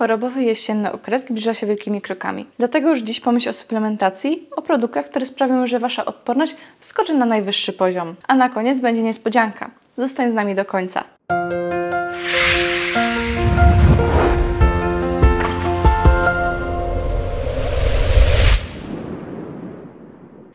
Chorobowy jesienny okres zbliża się wielkimi krokami. Dlatego już dziś pomyśl o suplementacji, o produktach, które sprawią, że Wasza odporność skoczy na najwyższy poziom. A na koniec będzie niespodzianka. Zostań z nami do końca.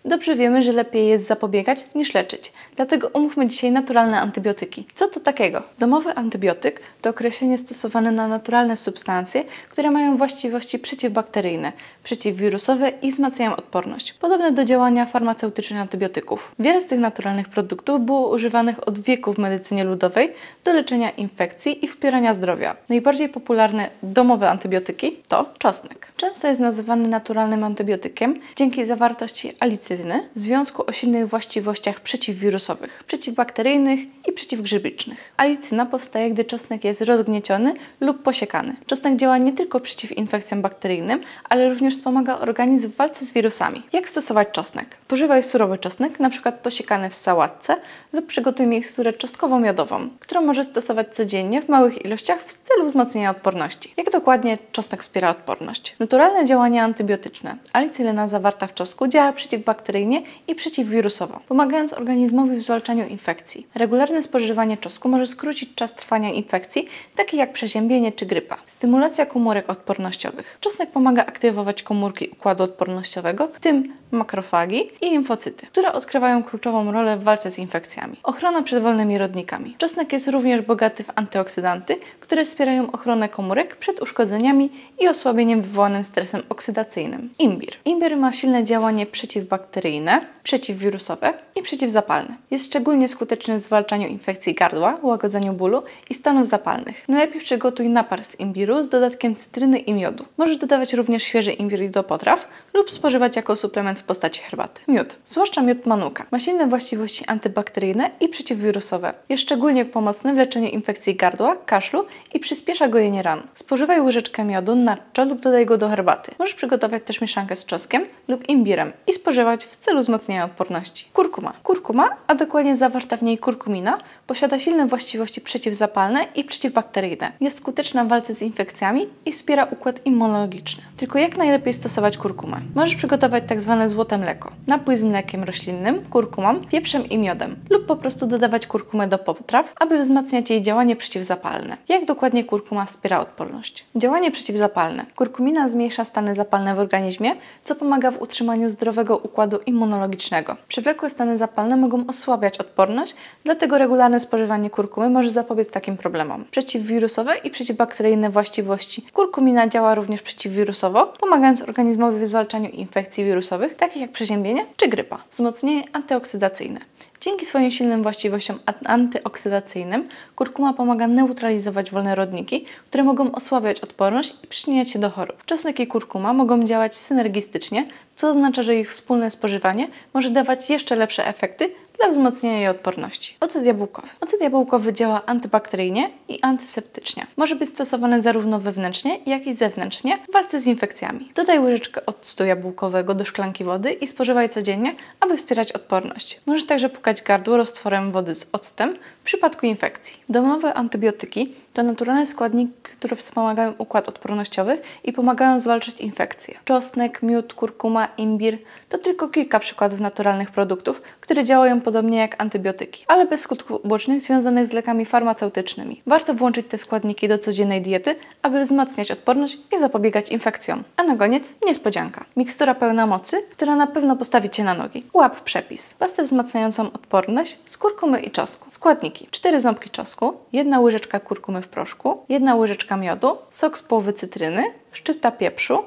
Dobrze wiemy, że lepiej jest zapobiegać niż leczyć. Dlatego omówmy dzisiaj naturalne antybiotyki. Co to takiego? Domowy antybiotyk to określenie stosowane na naturalne substancje, które mają właściwości przeciwbakteryjne, przeciwwirusowe i wzmacniają odporność. Podobne do działania farmaceutycznych antybiotyków. Wiele z tych naturalnych produktów było używanych od wieku w medycynie ludowej do leczenia infekcji i wspierania zdrowia. Najbardziej popularne domowe antybiotyki to czosnek. Często jest nazywany naturalnym antybiotykiem dzięki zawartości alicyny w związku o silnych właściwościach przeciwwirusowych, przeciwbakteryjnych i przeciwgrzybicznych. Alicyna powstaje, gdy czosnek jest rozgnieciony lub posiekany. Czosnek działa nie tylko przeciw infekcjom bakteryjnym, ale również wspomaga organizm w walce z wirusami. Jak stosować czosnek? Pożywaj surowy czosnek, np. posiekany w sałatce lub przygotuj miksturę czosnkowo-miodową, którą możesz stosować codziennie w małych ilościach w celu wzmocnienia odporności. Jak dokładnie czosnek wspiera odporność? Naturalne działania antybiotyczne. Alicylyna zawarta w czosnku działa przeciwbakteryjnie antybakteryjnie i przeciwwirusowo, pomagając organizmowi w zwalczaniu infekcji. Regularne spożywanie czosnku może skrócić czas trwania infekcji, takie jak przeziębienie czy grypa. Stymulacja komórek odpornościowych. Czosnek pomaga aktywować komórki układu odpornościowego, w tym makrofagi i limfocyty, które odgrywają kluczową rolę w walce z infekcjami. Ochrona przed wolnymi rodnikami. Czosnek jest również bogaty w antyoksydanty, które wspierają ochronę komórek przed uszkodzeniami i osłabieniem wywołanym stresem oksydacyjnym. Imbir. Imbir ma silne działanie przeciwbakteryjne bakteryjne, przeciwwirusowe i przeciwzapalne. Jest szczególnie skuteczny w zwalczaniu infekcji gardła, łagodzeniu bólu i stanów zapalnych. Najlepiej przygotuj napar z imbiru z dodatkiem cytryny i miodu. Możesz dodawać również świeży imbir do potraw lub spożywać jako suplement w postaci herbaty. Miód, zwłaszcza miód manuka, ma silne właściwości antybakteryjne i przeciwwirusowe. Jest szczególnie pomocny w leczeniu infekcji gardła, kaszlu i przyspiesza gojenie ran. Spożywaj łyżeczkę miodu na lub dodaj go do herbaty. Możesz przygotować też mieszankę z czosnkiem lub imbirem i spożywać w celu wzmocnienia odporności. Kurkuma. Kurkuma, a dokładnie zawarta w niej kurkumina, posiada silne właściwości przeciwzapalne i przeciwbakteryjne. Jest skuteczna w walce z infekcjami i wspiera układ immunologiczny. Tylko jak najlepiej stosować kurkumę? Możesz przygotować tzw. Tak złote mleko. Napój z mlekiem roślinnym, kurkumą, pieprzem i miodem lub po prostu dodawać kurkumę do potraw, aby wzmacniać jej działanie przeciwzapalne. Jak dokładnie kurkuma wspiera odporność? Działanie przeciwzapalne. Kurkumina zmniejsza stany zapalne w organizmie, co pomaga w utrzymaniu zdrowego układu układu immunologicznego. Przewlekłe stany zapalne mogą osłabiać odporność, dlatego regularne spożywanie kurkumy może zapobiec takim problemom. Przeciwwirusowe i przeciwbakteryjne właściwości. Kurkumina działa również przeciwwirusowo, pomagając organizmowi w zwalczaniu infekcji wirusowych, takich jak przeziębienie czy grypa. Wzmocnienie antyoksydacyjne. Dzięki swoim silnym właściwościom antyoksydacyjnym kurkuma pomaga neutralizować wolne rodniki, które mogą osłabiać odporność i przyczyniać się do chorób. Czosnek i kurkuma mogą działać synergistycznie, co oznacza, że ich wspólne spożywanie może dawać jeszcze lepsze efekty wzmocnienia jej odporności. Ocet jabłkowy. Ocet jabłkowy działa antybakteryjnie i antyseptycznie. Może być stosowany zarówno wewnętrznie, jak i zewnętrznie w walce z infekcjami. Dodaj łyżeczkę octu jabłkowego do szklanki wody i spożywaj codziennie, aby wspierać odporność. Możesz także pukać gardło roztworem wody z octem w przypadku infekcji. Domowe antybiotyki to naturalne składniki, które wspomagają układ odpornościowy i pomagają zwalczyć infekcje. Czosnek, miód, kurkuma, imbir to tylko kilka przykładów naturalnych produktów, które działają podobnie jak antybiotyki, ale bez skutków ubocznych związanych z lekami farmaceutycznymi. Warto włączyć te składniki do codziennej diety, aby wzmacniać odporność i zapobiegać infekcjom. A na koniec niespodzianka. Mikstura pełna mocy, która na pewno postawi Cię na nogi. Łap przepis. Pastę wzmacniającą odporność z kurkumy i czosnku. Składniki. 4 ząbki czosnku, jedna łyżeczka kurkumy w proszku, jedna łyżeczka miodu, sok z połowy cytryny, szczypta pieprzu,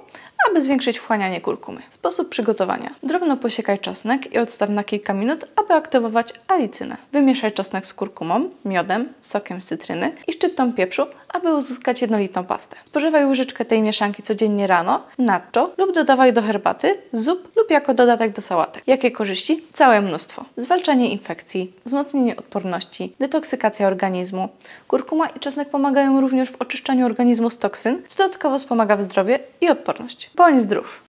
aby zwiększyć wchłanianie kurkumy. Sposób przygotowania. Drobno posiekaj czosnek i odstaw na kilka minut, aby aktywować alicynę. Wymieszaj czosnek z kurkumą, miodem, sokiem z cytryny i szczyptą pieprzu, aby uzyskać jednolitą pastę. Spożywaj łyżeczkę tej mieszanki codziennie rano, nadto lub dodawaj do herbaty, zup lub jako dodatek do sałatek. Jakie korzyści? Całe mnóstwo. Zwalczanie infekcji, wzmocnienie odporności, detoksykacja organizmu. Kurkuma i czosnek pomagają również w oczyszczaniu organizmu z toksyn, co dodatkowo wspomaga w zdrowie i odporność. Bądź zdrów!